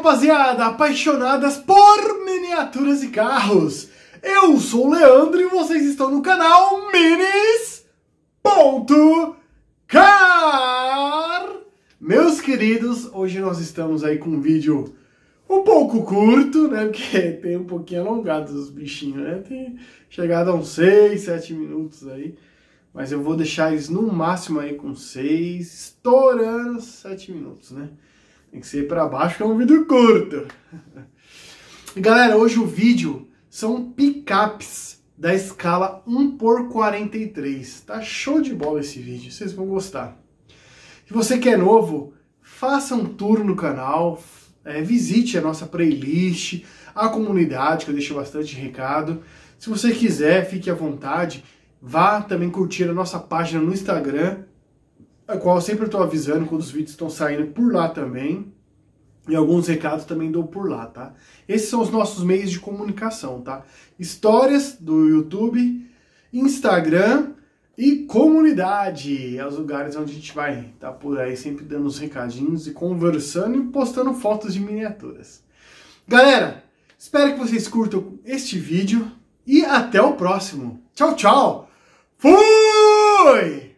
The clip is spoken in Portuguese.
rapaziada, apaixonadas por miniaturas e carros. Eu sou o Leandro e vocês estão no canal Minis.car. Meus queridos, hoje nós estamos aí com um vídeo um pouco curto, né? Porque tem um pouquinho alongado os bichinhos, né? Tem chegado a uns 6, 7 minutos aí. Mas eu vou deixar eles no máximo aí com 6, estourando 7 minutos, né? Tem que ser para baixo, que é um vídeo curto. Galera, hoje o vídeo são picapes da escala 1 por 43. Tá show de bola esse vídeo, vocês vão gostar. Se você que é novo, faça um tour no canal, é, visite a nossa playlist, a comunidade, que eu deixo bastante recado. Se você quiser, fique à vontade. Vá também curtir a nossa página no Instagram, a qual eu sempre estou avisando quando os vídeos estão saindo por lá também. E alguns recados também dou por lá, tá? Esses são os nossos meios de comunicação, tá? Histórias do YouTube, Instagram e comunidade. É os lugares onde a gente vai tá por aí sempre dando os recadinhos e conversando e postando fotos de miniaturas. Galera, espero que vocês curtam este vídeo e até o próximo. Tchau, tchau! Fui!